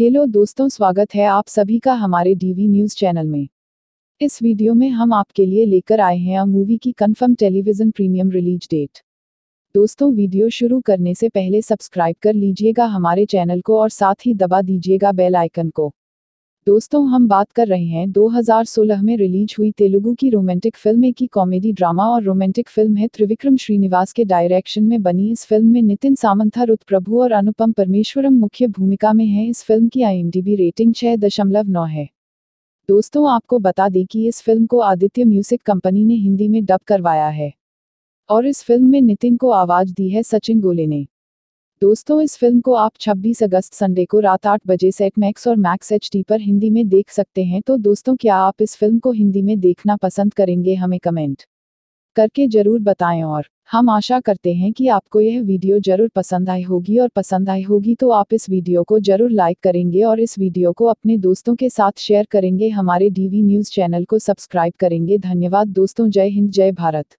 Hello दोस्तों, स्वागत है आप सभी का हमारे डीवी न्यूज़ चैनल में। इस वीडियो में हम आपके लिए लेकर आए हैं अ मूवी की confirm television premium release date दोस्तों, वीडियो शुरू करने से पहले सब्सक्राइब कर लीजिएगा हमारे चैनल को और साथ ही दबा दीजिएगा बेल आइकन को। दोस्तों, हम बात कर रहे हैं 2016 में रिलीज़ हुई तेलुगु की रोमांटिक फ़िल्म एक की कॉमेडी ड्रामा और रोमांटिक फ़िल्म है त्रिविक्रम श्रीनिवास के डायरेक्शन में बनी। इस फ़िल्म में नितिन सामंथा रुत प्रभु और अनुपम परमेश्वरम मुख्य भूमिका में है। इस फ़िल्म की आईएमडीबी रेटिंग छह दशमलव नौ है। दोस्तों, आपको बता दें कि इस फ़िल्म को आदित्य म्यूज़िक कंपनी ने हिंदी में डब करवाया है। और इस फ़िल्म में नितिन को आवाज़ दी है सचिन गोले ने। दोस्तों, इस फ़िल्म को आप 26 अगस्त संडे को रात 8 बजे सेट मैक्स और मैक्स एचडी पर हिंदी में देख सकते हैं। तो दोस्तों, क्या आप इस फ़िल्म को हिंदी में देखना पसंद करेंगे, हमें कमेंट करके ज़रूर बताएँ और हम आशा करते हैं कि आपको यह वीडियो ज़रूर पसंद आई होगी और पसंद आई होगी तो आप इस वीडियो को ज़रूर लाइक करेंगे और इस वीडियो को अपने दोस्तों के साथ शेयर करेंगे। हमारे डीवी न्यूज़ चैनल को सब्सक्राइब करेंगे। धन्यवाद दोस्तों, जय हिंद, जय भारत।